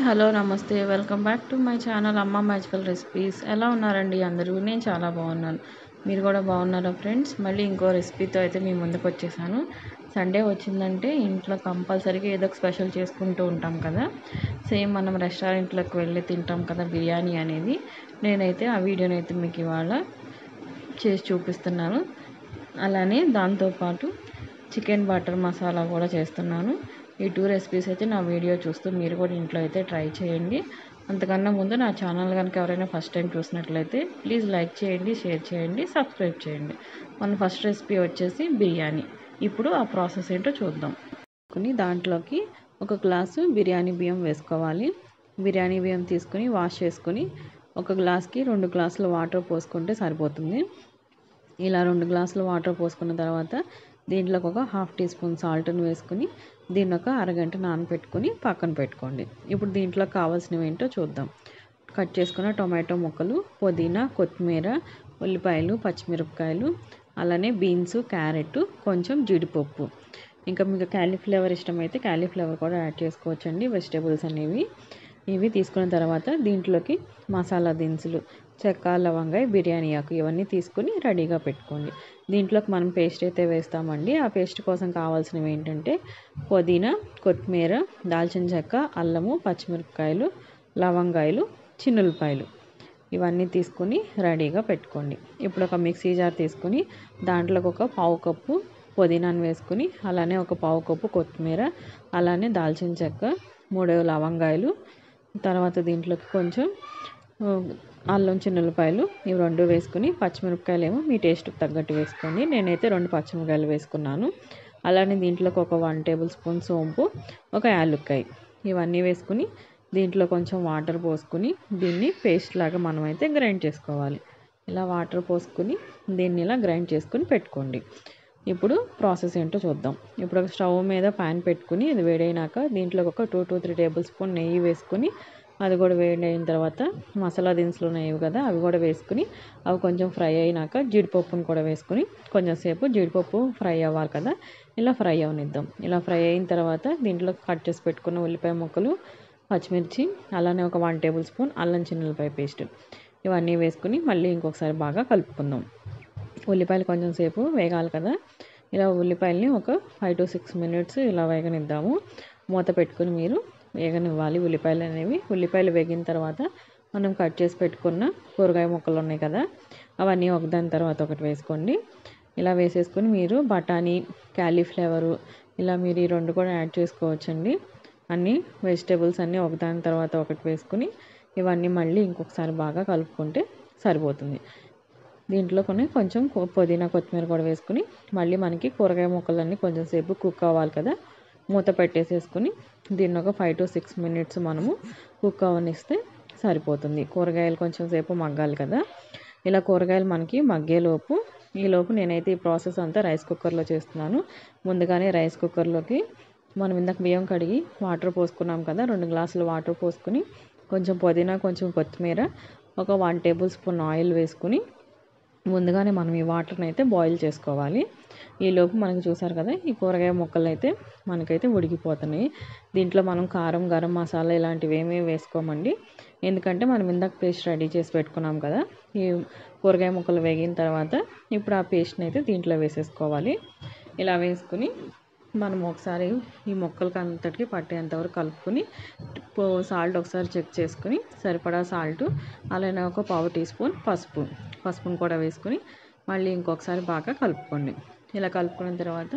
Hello నమస్తే. Welcome back to my channel అమ్మ magical recipes. ఎలా ఉన్నారండి అందరూ? నేను చాలా బాగున్నాను. మీరు కూడా బాగున్నారా ఫ్రెండ్స్? మళ్ళీ ఇంకో రెసిపీతో అయితే మీ ముందుకు వచ్చేసాను. సండే వచ్చిందంటే ఇంట్లో కంపల్సరీగా ఏదో ఒక స్పెషల్ చేసుకుంటూ ఉంటాం కదా. సేమ్ మనం రెస్టారెంట్లకు వెళ్ళి తింటాం కదా బిర్యానీ అనేది. నేనైతే ఆ వీడియోని అయితే మీకు ఇవాళ చేసి చూపిస్తున్నాను. అలానే దాంతోపాటు చికెన్ బటర్ మసాలా కూడా చేస్తున్నాను. ఈ టూ రెసిపీస్ అయితే నా వీడియో చూస్తూ మీరు కూడా ఇంట్లో అయితే ట్రై చేయండి. అంతకన్నా ముందు నా ఛానల్ కనుక ఎవరైనా ఫస్ట్ టైం చూసినట్లయితే ప్లీజ్ లైక్ చేయండి షేర్ చేయండి సబ్స్క్రైబ్ చేయండి. మన ఫస్ట్ రెసిపీ వచ్చేసి బిర్యానీ. ఇప్పుడు ఆ ప్రాసెస్ ఏంటో చూద్దాం. కొన్ని దాంట్లోకి ఒక గ్లాసు బిర్యానీ బియ్యం వేసుకోవాలి. బిర్యానీ బియ్యం తీసుకుని వాష్ చేసుకుని ఒక గ్లాస్కి రెండు గ్లాసులు వాటర్ పోసుకుంటే సరిపోతుంది. ఇలా రెండు గ్లాసులు వాటర్ పోసుకున్న తర్వాత దీంట్లోకి ఒక హాఫ్ టీ స్పూన్ సాల్ట్ని వేసుకుని దీన్ని ఒక అరగంట నానబెట్టుకుని పక్కన పెట్టుకోండి. ఇప్పుడు దీంట్లో కావాల్సినవి ఏంటో చూద్దాం. కట్ చేసుకున్న టొమాటో ముక్కలు పుదీనా కొత్తిమీర ఉల్లిపాయలు పచ్చిమిరపకాయలు అలానే బీన్స్ క్యారెట్ కొంచెం జీడిపప్పు. ఇంకా మీకు క్యాలీఫ్లవర్ ఇష్టమైతే క్యాలీఫ్లవర్ కూడా యాడ్ చేసుకోవచ్చండి వెజిటేబుల్స్ అనేవి. ఇవి తీసుకున్న తర్వాత దీంట్లోకి మసాలా దినుసులు చెక్క లవంగాయ బిర్యానీ ఆకు ఇవన్నీ తీసుకుని రెడీగా పెట్టుకోండి. దీంట్లోకి మనం పేస్ట్ అయితే వేస్తామండి. ఆ పేస్ట్ కోసం కావాల్సినవి ఏంటంటే పుదీనా కొత్తిమీర దాల్చిన చెక్క అల్లము పచ్చిమిరపకాయలు లవంగాయలు చిన్నులపాయలు. ఇవన్నీ తీసుకుని రెడీగా పెట్టుకోండి. ఇప్పుడు ఒక మిక్సీ జార్ తీసుకుని దాంట్లోకి ఒక పావు కప్పు పుదీనాను వేసుకుని అలానే ఒక పావు కప్పు కొత్తిమీర అలానే దాల్చిన చెక్క మూడు లవంగాయలు తర్వాత దీంట్లోకి కొంచెం అల్లం చిన్నులపాయలు ఇవి రెండు వేసుకుని పచ్చిమిరపకాయలు ఏమో మీ టేస్ట్కి తగ్గట్టు వేసుకోండి. నేనైతే రెండు పచ్చిమిరపకాయలు వేసుకున్నాను. అలానే దీంట్లోకి ఒక వన్ టేబుల్ స్పూన్ సోంపు ఒక యాలుక్కాయ ఇవన్నీ వేసుకుని దీంట్లో కొంచెం వాటర్ పోసుకుని దీన్ని పేస్ట్ లాగా మనమైతే గ్రైండ్ చేసుకోవాలి. ఇలా వాటర్ పోసుకుని దీన్ని ఇలా గ్రైండ్ చేసుకుని పెట్టుకోండి. ఇప్పుడు ప్రాసెస్ ఏంటో చూద్దాం. ఇప్పుడు ఒక స్టవ్ మీద ప్యాన్ పెట్టుకుని అది వేడైనాక దీంట్లో ఒక two two three tablespoon నెయ్యి వేసుకుని అది కూడా వేడి అయిన తర్వాత మసాలా దినుసులు ఉన్నాయి కదా అవి కూడా వేసుకుని అవి కొంచెం ఫ్రై అయినాక జీడిపప్పును కూడా వేసుకుని కొంచెం సేపు జీడిపప్పు ఫ్రై అవ్వాలి కదా ఇలా ఫ్రై అవనిద్దాం. ఇలా ఫ్రై అయిన తర్వాత దీంట్లో కట్ చేసి పెట్టుకున్న ఉల్లిపాయ ముక్కలు పచ్చిమిర్చి అలానే ఒక వన్ టేబుల్ స్పూన్ అల్లం చిన్నులపాయ పేస్ట్ ఇవన్నీ వేసుకుని మళ్ళీ ఇంకొకసారి బాగా కలుపుకుందాం. ఉల్లిపాయలు కొంచెం సేపు వేగాలి కదా ఇలా ఉల్లిపాయలని ఒక ఫైవ్ టు సిక్స్ మినిట్స్ ఇలా వేగనిద్దాము. మూత పెట్టుకుని మీరు వేగనివ్వాలి. ఉల్లిపాయలు అనేవి. ఉల్లిపాయలు వేగిన తర్వాత మనం కట్ చేసి పెట్టుకున్న కూరగాయ ముక్కలు ఉన్నాయి కదా అవన్నీ ఒకదాని తర్వాత ఒకటి వేసుకోండి. ఇలా వేసేసుకొని మీరు బఠానీ క్యాలీఫ్లవరు ఇలా మీరు ఈ రెండు కూడా యాడ్ చేసుకోవచ్చండి. అన్ని వెజిటేబుల్స్ అన్నీ ఒకదాని తర్వాత ఒకటి వేసుకుని ఇవన్నీ మళ్ళీ ఇంకొకసారి బాగా కలుపుకుంటే సరిపోతుంది. దీంట్లో కొన్ని కొంచెం పుదీనా కొత్తిమీర కూడా వేసుకుని మళ్ళీ మనకి కూరగాయ ముక్కలన్నీ కొంచెం సేపు కుక్ అవ్వాలి కదా. మూత పెట్టేసేసుకుని దీన్ని ఒక ఫైవ్ టు సిక్స్ మినిట్స్ మనము కుక్ అవనిస్తే సరిపోతుంది. కూరగాయలు కొంచెం సేపు మగ్గాలి కదా. ఇలా కూరగాయలు మనకి మగ్గేలోపు ఈలోపు నేనైతే ఈ ప్రాసెస్ అంతా రైస్ కుక్కర్లో చేస్తున్నాను. ముందుగానే రైస్ కుక్కర్లోకి మనం ఇందాక బియ్యం కడిగి వాటర్ పోసుకున్నాం కదా రెండు గ్లాసులు వాటర్ పోసుకుని కొంచెం పుదీనా కొంచెం కొత్తిమీర ఒక వన్ టేబుల్ స్పూన్ ఆయిల్ వేసుకుని ముందుగానే మనం ఈ వాటర్ని అయితే బాయిల్ చేసుకోవాలి. ఈలోపు మనకి చూసారు కదా ఈ కూరగాయ ముక్కలు అయితే మనకైతే ఉడికిపోతున్నాయి. దీంట్లో మనం కారం గరం మసాలా ఇలాంటివి ఏమీ వేసుకోమండి. ఎందుకంటే మనం ఇందాక పేస్ట్ రెడీ చేసి పెట్టుకున్నాం కదా ఈ కూరగాయ ముక్కలు వేగిన తర్వాత ఇప్పుడు ఆ పేస్ట్ని అయితే దీంట్లో వేసేసుకోవాలి. ఇలా వేసుకుని మనం ఒకసారి ఈ మొక్కలకి అంతటికి పట్టేంతవరకు కలుపుకొని సాల్ట్ ఒకసారి చెక్ చేసుకుని సరిపడా సాల్ట్ అలానే ఒక పావు టీ స్పూన్ పసుపు. పసుపును కూడా వేసుకుని మళ్ళీ ఇంకొకసారి బాగా కలుపుకోండి. ఇలా కలుపుకున్న తర్వాత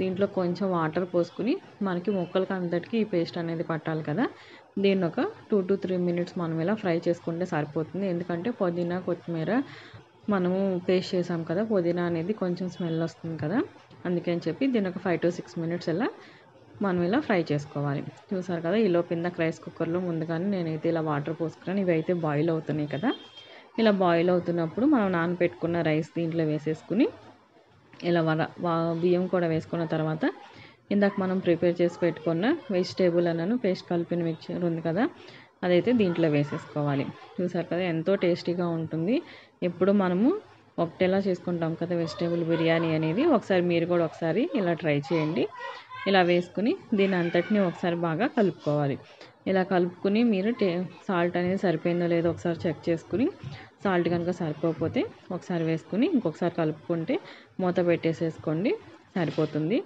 దీంట్లో కొంచెం వాటర్ పోసుకుని మనకి ముక్కలకి అంతటికి ఈ పేస్ట్ అనేది పట్టాలి కదా. దీన్ని ఒక టూ టు త్రీ మినిట్స్ మనం ఇలా ఫ్రై చేసుకుంటే సరిపోతుంది. ఎందుకంటే పుదీనా కొత్తిమీర మనము పేస్ట్ చేసాం కదా పుదీనా అనేది కొంచెం స్మెల్ వస్తుంది కదా. అందుకని చెప్పి దీని ఒక ఫైవ్ టు సిక్స్ మినిట్స్ అలా మనం ఇలా ఫ్రై చేసుకోవాలి. చూసారు కదా ఈలో కింద రైస్ కుక్కర్లో ముందుగానే నేనైతే ఇలా వాటర్ పోసుకున్నాను. ఇవి అయితే బాయిల్ అవుతున్నాయి కదా. ఇలా బాయిల్ అవుతున్నప్పుడు మనం నానబెట్టుకున్న రైస్ దీంట్లో వేసేసుకుని ఇలా వర బియ్యం కూడా వేసుకున్న తర్వాత ఇందాక మనం ప్రిపేర్ చేసి పెట్టుకున్న వెజిటేబుల్ అన్నాను పేస్ట్ కలిపిన మిక్చర్ ఉంది కదా అదైతే దీంట్లో వేసేసుకోవాలి. చూసారు కదా ఎంతో టేస్టీగా ఉంటుంది. ఎప్పుడు మనము ఒకటేలా చేసుకుంటాం కదా వెజిటేబుల్ బిర్యానీ అనేది. ఒకసారి మీరు కూడా ఒకసారి ఇలా ట్రై చేయండి. ఇలా వేసుకుని దీని అంతటిని ఒకసారి బాగా కలుపుకోవాలి. ఇలా కలుపుకుని మీరు టే సాల్ట్ అనేది సరిపోయిందో లేదో ఒకసారి చెక్ చేసుకుని సాల్ట్ కనుక సరిపోకపోతే ఒకసారి వేసుకుని ఇంకొకసారి కలుపుకుంటే మూత పెట్టేసేసుకోండి సరిపోతుంది.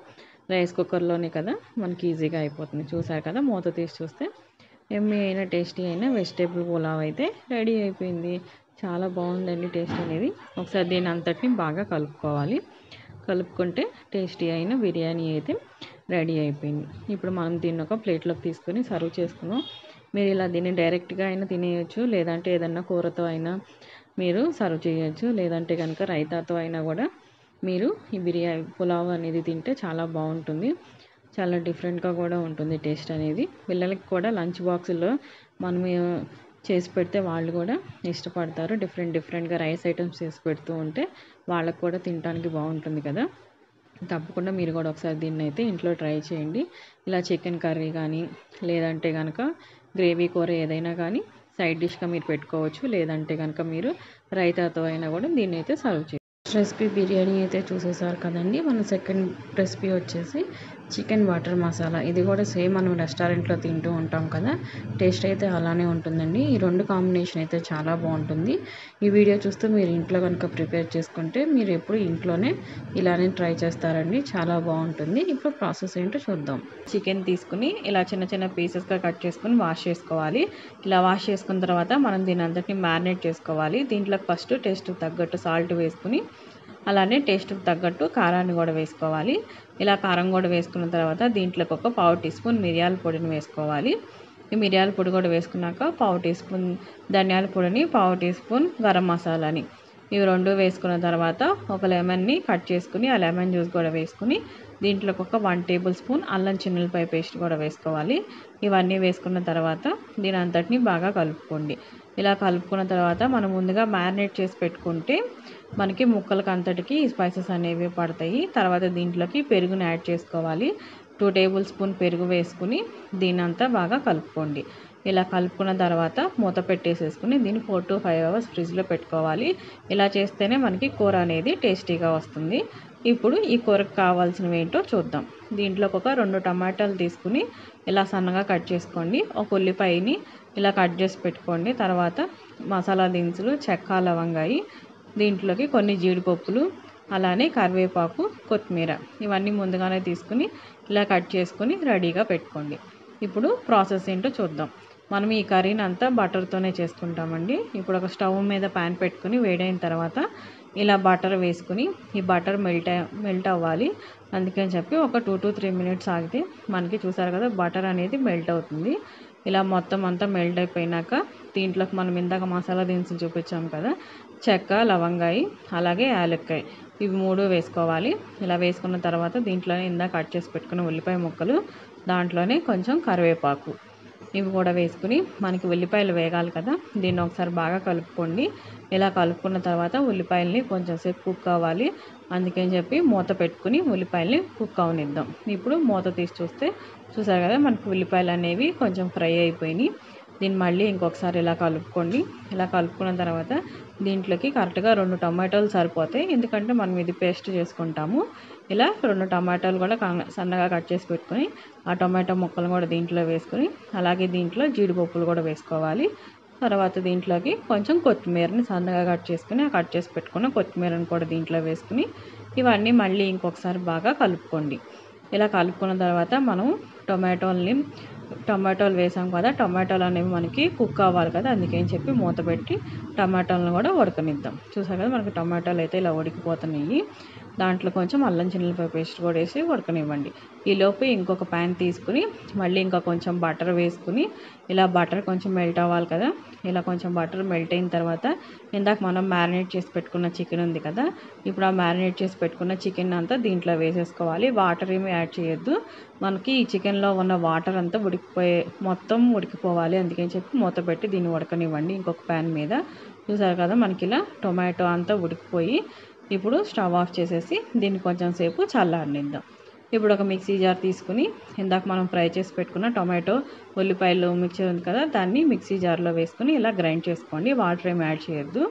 రైస్ కుక్కర్లోనే కదా మనకి ఈజీగా అయిపోతుంది. చూసారు కదా మూత తీసి చూస్తే ఎమ్మి అయిన టేస్టీ అయిన వెజిటేబుల్ పులావ్ అయితే రెడీ అయిపోయింది. చాలా బాగుందండి టేస్ట్ అనేది. ఒకసారి దీని అంతటిని బాగా కలుపుకోవాలి. కలుపుకుంటే టేస్టీ అయిన బిర్యానీ అయితే రెడీ అయిపోయింది. ఇప్పుడు మనం దీన్ని ఒక ప్లేట్లోకి తీసుకొని సర్వ్ చేసుకున్నాం మీరు ఇలా దీన్ని డైరెక్ట్గా అయినా తినేయచ్చు లేదంటే ఏదన్నా కూరతో అయినా మీరు సర్వ్ చేయొచ్చు లేదంటే కనుక రైతాతో అయినా కూడా మీరు ఈ బిర్యానీ పులావ్ అనేది తింటే చాలా బాగుంటుంది. చాలా డిఫరెంట్గా కూడా ఉంటుంది టేస్ట్ అనేది. పిల్లలకి కూడా లంచ్ బాక్స్లో మనం చేసి పెడితే వాళ్ళు కూడా ఇష్టపడతారు. డిఫరెంట్ డిఫరెంట్గా రైస్ ఐటమ్స్ చేసి పెడుతూ ఉంటే వాళ్ళకు కూడా తినడానికి బాగుంటుంది కదా. తప్పకుండా మీరు కూడా ఒకసారి దీన్ని అయితే ఇంట్లో ట్రై చేయండి. ఇలా చికెన్ కర్రీ కానీ లేదంటే కనుక గ్రేవీ కూర ఏదైనా కానీ సైడ్ డిష్గా మీరు పెట్టుకోవచ్చు. లేదంటే కనుక మీరు రైతాతో అయినా కూడా దీన్ని అయితే సర్వ్ చేయవచ్చు రెసిపీ బిర్యానీ అయితే చూసేసారు కదండి. మన సెకండ్ రెసిపీ వచ్చేసి చికెన్ వాటర్ మసాలా ఇది కూడా సేమ్ మనం రెస్టారెంట్లో తింటూ ఉంటాం కదా. టేస్ట్ అయితే అలానే ఉంటుందండి. ఈ రెండు కాంబినేషన్ అయితే చాలా బాగుంటుంది. ఈ వీడియో చూస్తూ మీరు ఇంట్లో కనుక ప్రిపేర్ చేసుకుంటే మీరు ఎప్పుడు ఇంట్లోనే ఇలానే ట్రై చేస్తారండి. చాలా బాగుంటుంది. ఇప్పుడు ప్రాసెస్ ఏంటో చూద్దాం. చికెన్ తీసుకుని ఇలా చిన్న చిన్న పీసెస్గా కట్ చేసుకుని వాష్ చేసుకోవాలి. ఇలా వాష్ చేసుకున్న తర్వాత మనం దీని అంతటిని మ్యారినేట్ చేసుకోవాలి. దీంట్లో ఫస్ట్ టేస్ట్ తగ్గట్టు సాల్ట్ వేసుకుని అలానే టేస్ట్కి తగ్గట్టు కారాన్ని కూడా వేసుకోవాలి. ఇలా కారం కూడా వేసుకున్న తర్వాత దీంట్లోకి ఒక పావు టీ స్పూన్ మిరియాల పొడిని వేసుకోవాలి. ఈ మిరియాల పొడి కూడా వేసుకున్నాక పావు టీ స్పూన్ ధనియాల పొడిని పావు టీ స్పూన్ గరం మసాలాని. ఇవి రెండు వేసుకున్న తర్వాత ఒక లెమన్ని కట్ చేసుకుని ఆ లెమన్ జ్యూస్ కూడా వేసుకుని దీంట్లోకి ఒక వన్ టేబుల్ స్పూన్ అల్లం చిన్నులపై పేస్ట్ కూడా వేసుకోవాలి. ఇవన్నీ వేసుకున్న తర్వాత దీని అంతటిని బాగా కలుపుకోండి. ఇలా కలుపుకున్న తర్వాత మనం ముందుగా మ్యారినేట్ చేసి పెట్టుకుంటే మనకి ముక్కలకి అంతటికి స్పైసెస్ అనేవి పడతాయి. తర్వాత దీంట్లోకి పెరుగుని యాడ్ చేసుకోవాలి. టూ టేబుల్ స్పూన్ పెరుగు వేసుకుని దీని బాగా కలుపుకోండి. ఇలా కలుపుకున్న తర్వాత మూత పెట్టేసేసుకుని దీన్ని ఫోర్ టు ఫైవ్ అవర్స్ ఫ్రిడ్జ్లో పెట్టుకోవాలి. ఇలా చేస్తేనే మనకి కూర అనేది టేస్టీగా వస్తుంది. ఇప్పుడు ఈ కూరకు కావాల్సినవి ఏంటో చూద్దాం. దీంట్లోకి ఒక రెండు టమాటాలు తీసుకుని ఇలా సన్నగా కట్ చేసుకోండి. ఒక ఉల్లిపాయని ఇలా కట్ చేసి పెట్టుకోండి. తర్వాత మసాలా దినుసులు చెక్క లవంగాయి దీంట్లోకి కొన్ని జీడిపప్పులు అలానే కరివేపాకు కొత్తిమీర ఇవన్నీ ముందుగానే తీసుకుని ఇలా కట్ చేసుకుని రెడీగా పెట్టుకోండి. ఇప్పుడు ప్రాసెస్ ఏంటో చూద్దాం. మనం ఈ కర్రీని అంతా బటర్తోనే చేసుకుంటామండి. ఇప్పుడు ఒక స్టవ్ మీద ప్యాన్ పెట్టుకుని వేడైన తర్వాత ఇలా బటర్ వేసుకుని ఈ బటర్ మెల్ట్ మెల్ట్ అవ్వాలి. అందుకని చెప్పి ఒక టూ టు త్రీ మినిట్స్ ఆగితే మనకి చూసారు కదా బటర్ అనేది మెల్ట్ అవుతుంది. ఇలా మొత్తం అంతా మెల్ట్ అయిపోయినాక దీంట్లోకి మనం ఇందాక మసాలా దినుసులు చూపించాం కదా చెక్క లవంగాయి అలాగే యాలక్కాయ ఇవి మూడు వేసుకోవాలి. ఇలా వేసుకున్న తర్వాత దీంట్లోనే ఇందాక కట్ చేసి పెట్టుకున్న ఉల్లిపాయ ముక్కలు దాంట్లోనే కొంచెం కరివేపాకు. ఇవి కూడా వేసుకుని మనకి ఉల్లిపాయలు వేగాలి కదా. దీన్ని ఒకసారి బాగా కలుపుకోండి. ఇలా కలుపుకున్న తర్వాత ఉల్లిపాయల్ని కొంచెం సేపు కుక్ అవ్వాలి. అందుకని చెప్పి మూత పెట్టుకుని ఉల్లిపాయల్ని కుక్ అవనిద్దాం. ఇప్పుడు మూత తీసి చూస్తే చూసారు కదా మనకి ఉల్లిపాయలు అనేవి కొంచెం ఫ్రై అయిపోయినాయి. దీన్ని మళ్ళీ ఇంకొకసారి ఇలా కలుపుకోండి. ఇలా కలుపుకున్న తర్వాత దీంట్లోకి కరెక్ట్గా రెండు టమాటోలు సరిపోతాయి. ఎందుకంటే మనం ఇది పేస్ట్ చేసుకుంటాము. ఇలా రెండు టమాటాలు కూడా సన్నగా కట్ చేసి పెట్టుకొని ఆ టమాటో ముక్కలు కూడా దీంట్లో వేసుకొని అలాగే దీంట్లో జీడిపప్పులు కూడా వేసుకోవాలి. తర్వాత దీంట్లోకి కొంచెం కొత్తిమీరని సన్నగా కట్ చేసుకుని కట్ చేసి పెట్టుకున్న కొత్తిమీరని కూడా దీంట్లో వేసుకుని ఇవన్నీ మళ్ళీ ఇంకొకసారి బాగా కలుపుకోండి. ఇలా కలుపుకున్న తర్వాత మనం టొమాటోల్ని టమాటోలు వేసాం కదా టమాటాలు అనేవి మనకి కుక్ అవ్వాలి కదా అందుకని చెప్పి మూత పెట్టి టమాటాలను కూడా ఉడకనిద్దాం. చూసారు కదా మనకి టమాటాలు అయితే ఇలా ఉడికిపోతున్నాయి. దాంట్లో కొంచెం అల్లం చిన్నపాయ పేస్ట్ కూడా వేసి ఉడకనివ్వండి. ఈలోపు ఇంకొక ప్యాన్ తీసుకుని మళ్ళీ ఇంకా కొంచెం బటర్ వేసుకుని ఇలా బటర్ కొంచెం మెల్ట్ అవ్వాలి కదా ఇలా కొంచెం బటర్ మెల్ట్ అయిన తర్వాత ఇందాక మనం మ్యారినేట్ చేసి పెట్టుకున్న చికెన్ ఉంది కదా ఇప్పుడు ఆ మ్యారినేట్ చేసి పెట్టుకున్న చికెన్ అంతా దీంట్లో వేసేసుకోవాలి. వాటర్ ఏమి యాడ్ చేయొద్దు. మనకి ఈ చికెన్లో ఉన్న వాటర్ అంతా ఉడికిపోయే మొత్తం ఉడికిపోవాలి. అందుకని చెప్పి మూత పెట్టి దీన్ని ఉడకనివ్వండి ఇంకొక ప్యాన్ మీద. చూసారు కదా మనకి ఇలా టొమాటో అంతా ఉడికిపోయి ఇప్పుడు స్టవ్ ఆఫ్ చేసేసి దీన్ని కొంచెం సేపు చల్లారనిద్దాం. ఇప్పుడు ఒక మిక్సీ జార్ తీసుకుని ఇందాక మనం ఫ్రై చేసి పెట్టుకున్న టొమాటో ఉల్లిపాయలు మిక్చర్ ఉంది కదా దాన్ని మిక్సీ జార్లో వేసుకుని ఇలా గ్రైండ్ చేసుకోండి. వాటర్ ఏమి యాడ్ చేయొద్దు.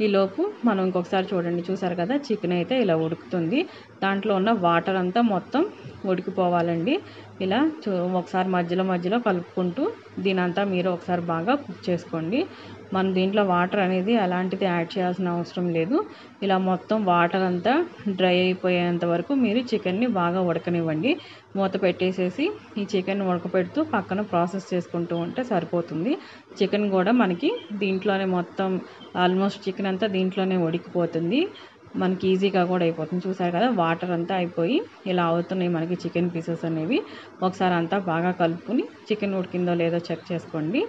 ఈలోపు మనం ఇంకొకసారి చూడండి చూసారు కదా చికెన్ అయితే ఇలా ఉడుకుతుంది. దాంట్లో ఉన్న వాటర్ అంతా మొత్తం ఉడికిపోవాలండి. ఇలా చూ ఒకసారి మధ్యలో మధ్యలో కలుపుకుంటూ దీనంతా మీరు ఒకసారి బాగా కుక్ చేసుకోండి. మనం దీంట్లో వాటర్ అనేది అలాంటిది యాడ్ చేయాల్సిన అవసరం లేదు. ఇలా మొత్తం వాటర్ అంతా డ్రై అయిపోయేంత వరకు మీరు చికెన్ని బాగా ఉడకనివ్వండి. మూత పెట్టేసేసి ఈ చికెన్ ఉడకపెడుతూ పక్కన ప్రాసెస్ చేసుకుంటూ ఉంటే సరిపోతుంది. చికెన్ కూడా మనకి దీంట్లోనే మొత్తం ఆల్మోస్ట్ చికెన్ అంతా దీంట్లోనే ఉడికిపోతుంది. మనకి ఈజీగా కూడా అయిపోతుంది. చూసారు కదా వాటర్ అంతా అయిపోయి ఇలా అవుతున్నాయి మనకి చికెన్ పీసెస్ అనేవి. ఒకసారి అంతా బాగా కలుపుకుని చికెన్ ఉడికిందో లేదో చెక్ చేసుకోండి.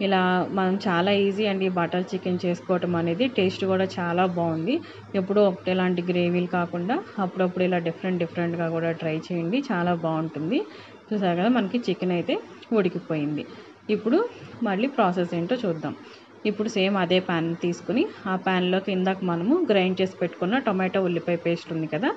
ఇలా మనం చాలా ఈజీ అండి బటర్ చికెన్ చేసుకోవటం అనేది. టేస్ట్ కూడా చాలా బాగుంది. ఎప్పుడూ ఒకటేలాంటి గ్రేవీలు కాకుండా అప్పుడప్పుడు ఇలా డిఫరెంట్ డిఫరెంట్గా కూడా ట్రై చేయండి. చాలా బాగుంటుంది. చూసారు కదా మనకి చికెన్ అయితే ఉడికిపోయింది. ఇప్పుడు మళ్ళీ ప్రాసెస్ ఏంటో చూద్దాం. ఇప్పుడు సేమ్ అదే ప్యాన్ తీసుకుని ఆ ప్యాన్లోకి ఇందాక మనము గ్రైండ్ చేసి పెట్టుకున్న టొమాటో ఉల్లిపాయ పేస్ట్ ఉంది కదా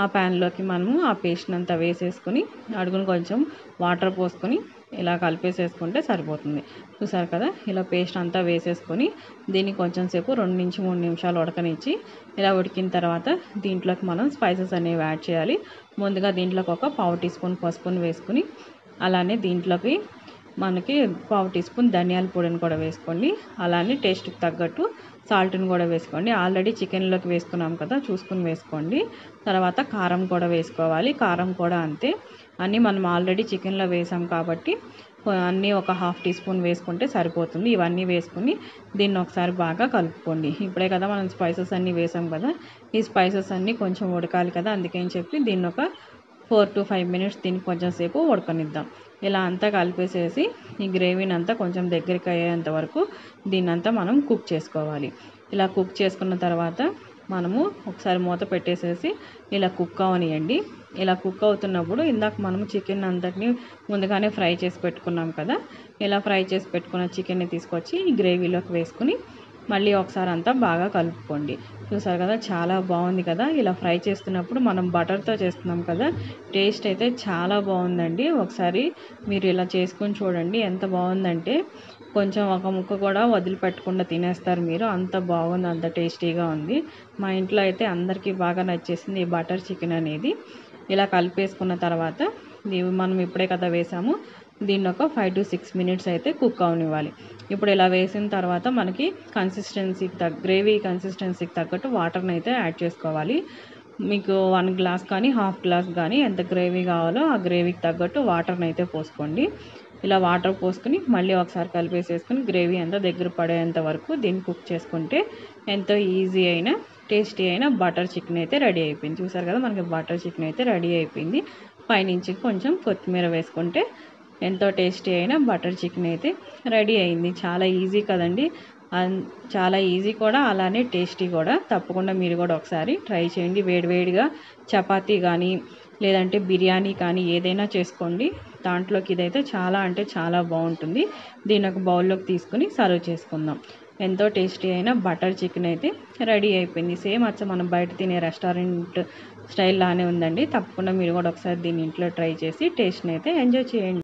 ఆ ప్యాన్లోకి మనము ఆ పేస్ట్ అంతా వేసేసుకుని అడుగును కొంచెం వాటర్ పోసుకొని ఇలా కలిపేసేసుకుంటే సరిపోతుంది. చూసారు కదా ఇలా పేస్ట్ అంతా వేసేసుకొని దీన్ని కొంచెం సేపు రెండు నుంచి మూడు నిమిషాలు ఉడకనిచ్చి ఇలా ఉడికిన తర్వాత దీంట్లోకి మనం స్పైసెస్ అనేవి యాడ్ చేయాలి. ముందుగా దీంట్లోకి ఒక పావు టీ స్పూన్ పసుపును వేసుకుని అలానే దీంట్లోకి మనకి పావు టీ స్పూన్ ధనియాల పొడిని కూడా వేసుకోండి. అలానే టేస్ట్కి తగ్గట్టు సాల్ట్ని కూడా వేసుకోండి. ఆల్రెడీ చికెన్లోకి వేసుకున్నాం కదా చూసుకుని వేసుకోండి. తర్వాత కారం కూడా వేసుకోవాలి. కారం కూడా అంతే. అన్నీ మనం ఆల్రెడీ చికెన్లో వేసాం కాబట్టి అన్నీ ఒక హాఫ్ టీ స్పూన్ వేసుకుంటే సరిపోతుంది. ఇవన్నీ వేసుకుని దీన్ని ఒకసారి బాగా కలుపుకోండి. ఇప్పుడే కదా మనం స్పైసెస్ అన్నీ వేసాం కదా ఈ స్పైసెస్ అన్నీ కొంచెం ఉడకాలి కదా అందుకని చెప్పి దీన్ని ఒక ఫోర్ టు ఫైవ్ మినిట్స్ దీన్ని కొంచెం సేపు ఉడకనిద్దాం. ఇలా అంతా కలిపేసేసి ఈ గ్రేవీని అంతా కొంచెం దగ్గరికి అయ్యేంత వరకు దీన్నంతా మనం కుక్ చేసుకోవాలి. ఇలా కుక్ చేసుకున్న తర్వాత మనము ఒకసారి మూత పెట్టేసేసి ఇలా కుక్ అవనియండి. ఇలా కుక్ అవుతున్నప్పుడు ఇందాక మనము చికెన్ అంతటిని ముందుగానే ఫ్రై చేసి పెట్టుకున్నాం కదా ఇలా ఫ్రై చేసి పెట్టుకున్న చికెన్ని తీసుకొచ్చి ఈ గ్రేవీలోకి వేసుకుని మళ్ళీ ఒకసారి అంతా బాగా కలుపుకోండి. చూసారు కదా చాలా బాగుంది కదా? ఇలా ఫ్రై చేస్తున్నప్పుడు మనం బటర్తో చేస్తున్నాం కదా? టేస్ట్ అయితే చాలా బాగుందండి. ఒకసారి మీరు ఇలా చేసుకొని చూడండి ఎంత బాగుందంటే కొంచెం ఒక ముక్క కూడా వదిలిపెట్టకుండా తినేస్తారు మీరు. అంత బాగుంది అంత టేస్టీగా ఉంది. మా ఇంట్లో అయితే అందరికీ బాగా నచ్చేసింది ఈ బటర్ చికెన్ అనేది. ఇలా కలిపేసుకున్న తర్వాత ఇవి మనం ఇప్పుడే కదా వేసాము. దీన్ని ఒక ఫైవ్ టు సిక్స్ మినిట్స్ అయితే కుక్ అవనివ్వాలి. ఇప్పుడు ఇలా వేసిన తర్వాత మనకి కన్సిస్టెన్సీకి తగ్గ గ్రేవీ కన్సిస్టెన్సీకి తగ్గట్టు వాటర్ని అయితే యాడ్ చేసుకోవాలి. మీకు వన్ గ్లాస్ కానీ హాఫ్ గ్లాస్ కానీ ఎంత గ్రేవీ కావాలో ఆ గ్రేవీకి తగ్గట్టు వాటర్ని అయితే పోసుకోండి. ఇలా వాటర్ పోసుకుని మళ్ళీ ఒకసారి కలిపేసేసుకుని గ్రేవీ అంతా దగ్గర పడేంత వరకు దీన్ని కుక్ చేసుకుంటే ఎంతో ఈజీ అయిన టేస్టీ అయిన బటర్ చికెన్ అయితే రెడీ అయిపోయింది. చూసారు కదా మనకి బటర్ చికెన్ అయితే రెడీ అయిపోయింది. పైనుంచి కొంచెం కొత్తిమీర వేసుకుంటే ఎంతో టేస్టీ అయిన బటర్ చికెన్ అయితే రెడీ అయింది. చాలా ఈజీ కదండి. అన్- చాలా ఈజీ కూడా అలానే టేస్టీ కూడా. తప్పకుండా మీరు కూడా ఒకసారి ట్రై చేయండి. వేడివేడిగా చపాతీ కానీ లేదంటే బిర్యానీ కానీ ఏదైనా చేసుకోండి. దాంట్లోకి ఇదైతే చాలా అంటే చాలా బాగుంటుంది. దీని ఒక బౌల్లోకి తీసుకుని సర్వ్ చేసుకుందాం. ఎంతో టేస్టీ అయిన బటర్ చికెన్ అయితే రెడీ అయిపోయింది. సేమ్ అచ్చ మనం బయట తినే రెస్టారెంట్ స్టైల్ లానే ఉందండి. తప్పకుండా మీరు కూడా ఒకసారి దీన్ని ఇంట్లో ట్రై చేసి టేస్ట్ని అయితే ఎంజాయ్ చేయండి.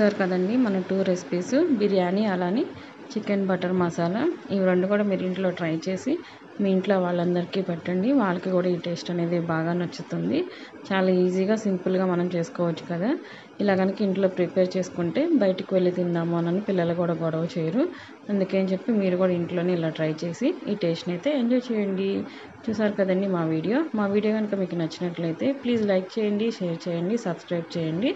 సార్ కదండి మన టూ రెసిపీస్. బిర్యానీ అలానే చికెన్ బటర్ మసాలా. ఇవి రెండు కూడా మీరు ఇంట్లో ట్రై చేసి మీ ఇంట్లో వాళ్ళందరికీ పెట్టండి. వాళ్ళకి కూడా ఈ టేస్ట్ అనేది బాగా నచ్చుతుంది. చాలా ఈజీగా సింపుల్గా మనం చేసుకోవచ్చు కదా. ఇలా కనుక ఇంట్లో ప్రిపేర్ చేసుకుంటే బయటికి వెళ్ళి తిందాము అని పిల్లలు కూడా గొడవ చేయరు. అందుకని చెప్పి మీరు కూడా ఇంట్లోనే ఇలా ట్రై చేసి ఈ టేస్ట్ని అయితే ఎంజాయ్ చేయండి. చూసారు కదండి మా వీడియో. మా వీడియో కనుక మీకు నచ్చినట్లయితే ప్లీజ్ లైక్ చేయండి షేర్ చేయండి సబ్స్క్రైబ్ చేయండి.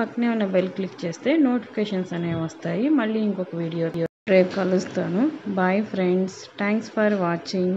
పక్కనే ఉన్న బెల్ క్లిక్ చేస్తే నోటిఫికేషన్స్ అనేవి వస్తాయి. మళ్ళీ ఇంకొక వీడియో రేపు కలుస్తాను bye friends thanks for watching